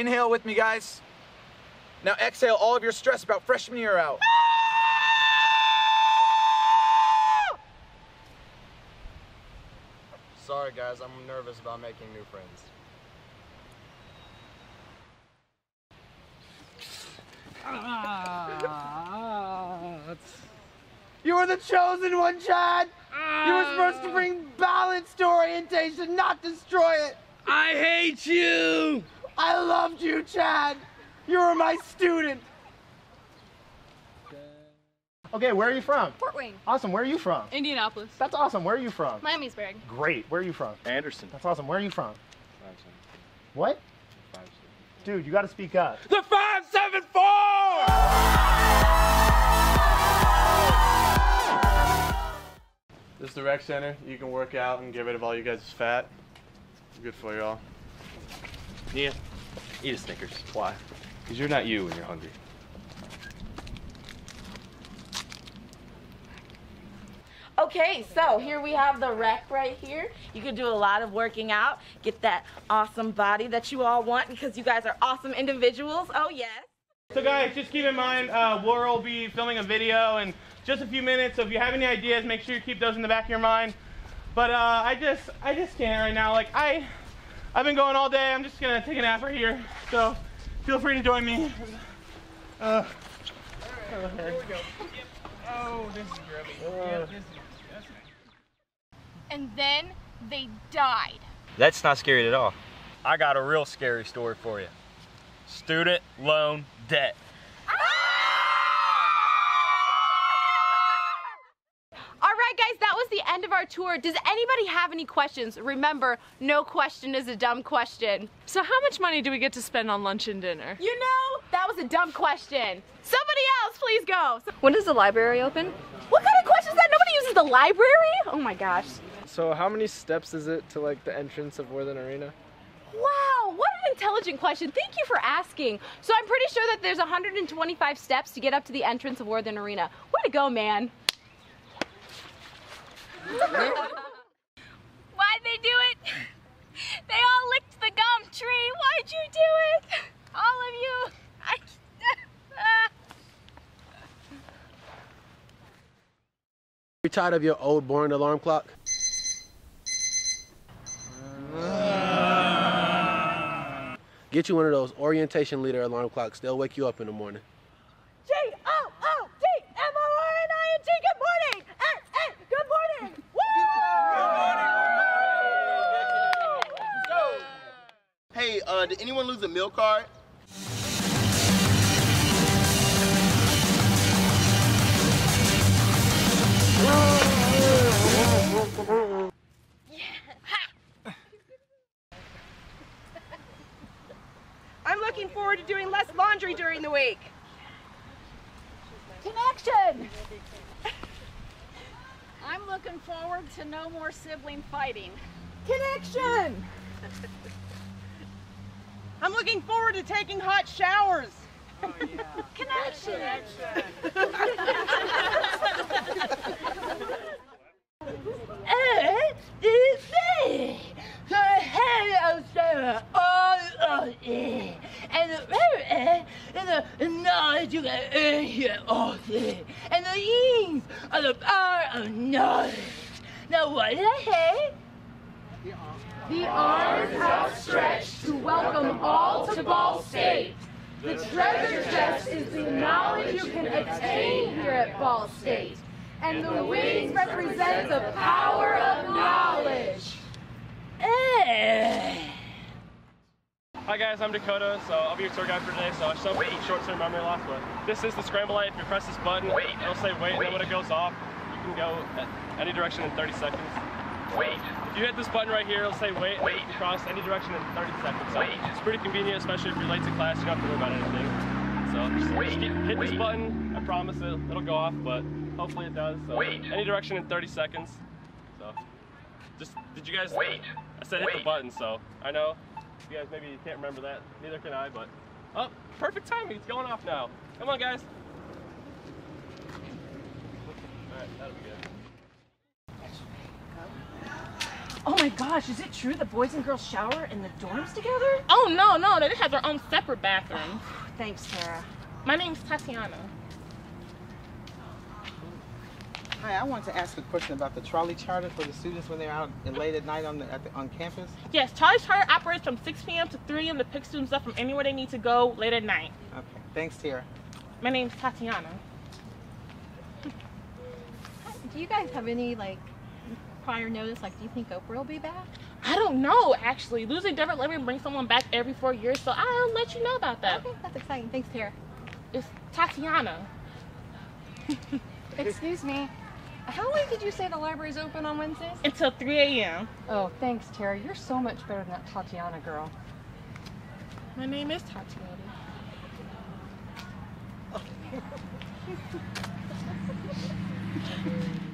Inhale with me, guys. Now exhale all of your stress about freshman year out. Sorry guys, I'm nervous about making new friends. You were the chosen one, Chad! You were supposed to bring balance to orientation, not destroy it! I hate you! I loved you, Chad! You were my student! Okay, where are you from? Fort Wayne, Awesome, where are you from? Indianapolis, That's awesome, where are you from? Miamisburg. Great, where are you from? Anderson. That's awesome, where are you from? Five What? Five Dude, you gotta speak up. The 574! This is the rec center. You can work out and get rid of all you guys' fat. Good for you all. Nia, eat a Snickers. Why? Because you're not you when you're hungry. Okay, so here we have the rec right here. You can do a lot of working out, get that awesome body that you all want because you guys are awesome individuals. Oh, yes. So guys, just keep in mind, uh, we'll be filming a video in just a few minutes. So if you have any ideas, make sure you keep those in the back of your mind. But uh, I just, I just can't right now. Like I, I've been going all day. I'm just gonna take a nap right here. So feel free to join me. Uh, And then they died. That's not scary at all. I got a real scary story for you. Student loan debt. All right, guys, that was the end of our tour. Does anybody have any questions? Remember, no question is a dumb question. So how much money do we get to spend on lunch and dinner? You know, that was a dumb question. Somebody else, please go. When does the library open? What kind of question is that? Nobody uses the library? Oh my gosh. So how many steps is it to like the entrance of Worthen Arena? Wow, what an intelligent question. Thank you for asking. So I'm pretty sure that there's 125 steps to get up to the entrance of Worthen Arena. Way to go, man. Why'd they do it? They all licked the gum tree. Why'd you do it? All of you. I... You tired of your old boring alarm clock? Get you one of those orientation leader alarm clocks. They'll wake you up in the morning. Did anyone lose a meal card? I'm looking forward to doing less laundry during the week. Connection. I'm looking forward to no more sibling fighting. Connection. I'm looking forward to taking hot showers. Connection. And the and the knowledge you can earn here all day. And the means of the power of knowledge. Now what did I say? The arms outstretched to welcome all to Ball State. The treasure chest is the knowledge you can attain here at Ball State. And the wings represent the power of knowledge. Eh. Hi guys, I'm Dakota, so I'll be your tour guide for today. So I show up short-term memory loss, but this is the scramble light. If you press this button, it'll say wait, and then when it goes off, you can go any direction in 30 seconds. Wait. If you hit this button right here, it'll say wait, wait. and you can cross any direction in 30 seconds. So it's pretty convenient, especially if you're late to class. You don't have to worry about anything. So just, just keep- hit this button. I promise it, it'll go off, but hopefully it does. So any direction in 30 seconds. So just did you guys? Wait. I said hit the button, so I know you guys maybe can't remember that. Neither can I, but oh, perfect timing. It's going off now. Come on, guys. All right, that'll be good. Oh my gosh, is it true the boys and girls shower in the dorms together? Oh no, no, they have their own separate bathrooms. Oh, thanks, Tara. My name's Tatiana. Hi, I wanted to ask a question about the trolley charter for the students when they're out late at night on the, at the on campus. Yes, trolley Charter operates from 6 p.m. to 3 a.m. to pick students up from anywhere they need to go late at night. Okay, thanks, Tara. My name's Tatiana. Do you guys have any like prior notice? Like, do you think Oprah will be back? I don't know, actually. Losing Deborah Levy brings someone back every four years, so I'll let you know about that. Okay, that's exciting. Thanks, Tara. It's Tatiana. Excuse me. How late did you say the library's open on Wednesdays? Until 3 a.m. Oh, thanks, Tara. You're so much better than that Tatiana girl. My name is Tatiana.